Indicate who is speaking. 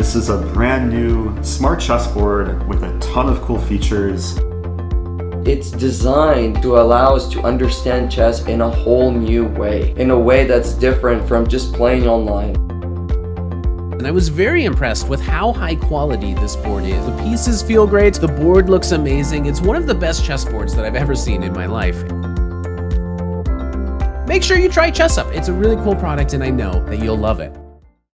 Speaker 1: This is a brand new smart chessboard with a ton of cool features.
Speaker 2: It's designed to allow us to understand chess in a whole new way, in a way that's different from just playing online.
Speaker 3: And I was very impressed with how high quality this board is. The pieces feel great, the board looks amazing. It's one of the best chessboards that I've ever seen in my life. Make sure you try ChessUp. It's a really cool product and I know that you'll love it.